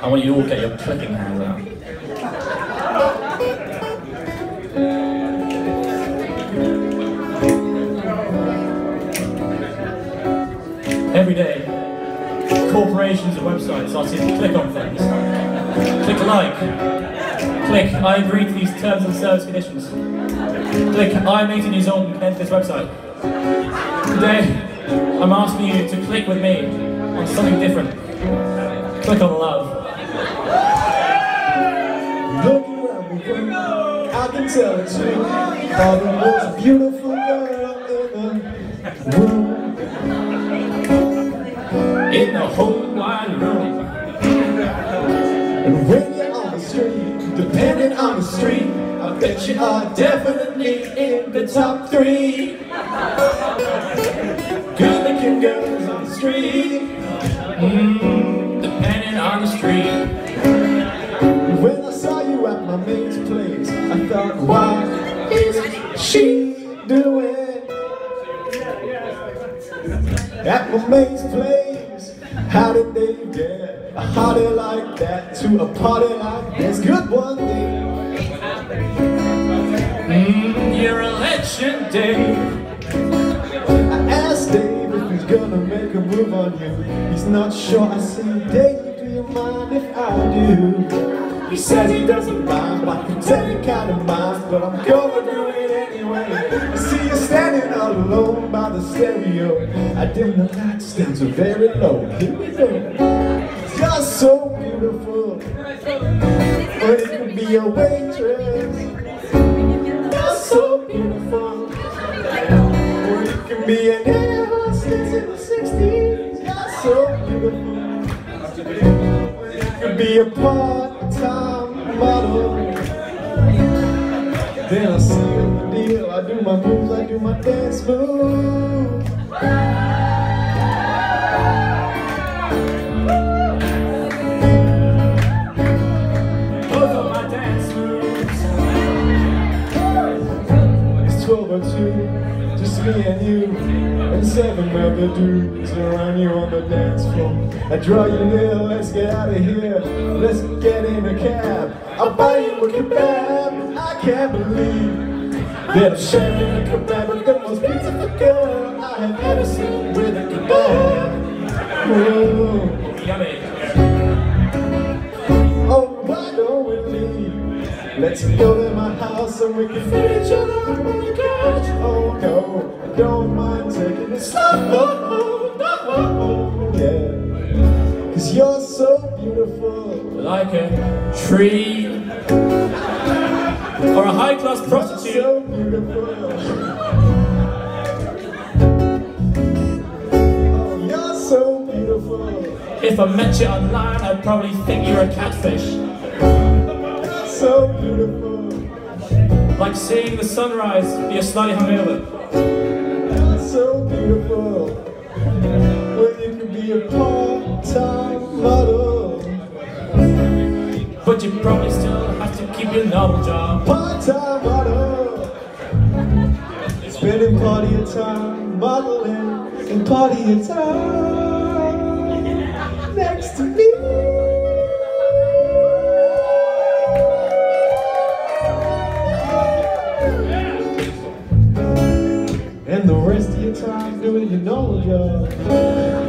I want you all to get your clicking hands out. Every day, corporations and websites ask you to click on things. Click like. Click, I agree to these terms and service conditions. Click, I'm 18 years old and enter this website. Today, I'm asking you to click with me on something different. Click on love. Can tell it's you. Are the most beautiful girl in the room. In the whole wide room. And when you're on the street, depending on the street, I bet you are definitely in the top three. She doing? At my mate's place, how did they get a hottie like that to a party like this? Good one Dave. Mm, you're a legend, Dave. I asked Dave if he's gonna make a move on you. He's not sure. I said, Dave, do you mind if I do? He says he doesn't mind, but I can tell he kinda mind, but I'm gonna do it all alone by the stereo. I dim the lights down so very low. Here we go. You're so beautiful, but it could be a waitress. You're so beautiful. Or you can be an air hostess in the 60s. You're so beautiful. Or you can be a part-time model. Then I seal I do my moves, I do my dance moves. Those are my dance moves. It's 1202, just me and you, and seven other dudes around you on the dance floor. I draw you near, let's get out of here, let's get in a cab. I'll buy you a kebab, I can't believe I'm sharing a kebab with the most beautiful girl I have ever seen with a kebab. Oh, Yummy. oh why don't we leave? Let's go to my house and we can feed each other up on the couch. Oh no, I don't mind taking it slow. Oh, no, yeah. Cause you're so beautiful. Like a tree. Or a high class You're prostitute. So beautiful. You're so beautiful. If I met you online, I'd probably think you're a catfish. So beautiful. Like seeing the sunrise, you're slightly hungover. So beautiful. Well, you can be a part-time model. But you probably still have to keep your normal job. Part-time and party of time, modeling and party of time. Next to me. And the rest of your time doing your knowledge.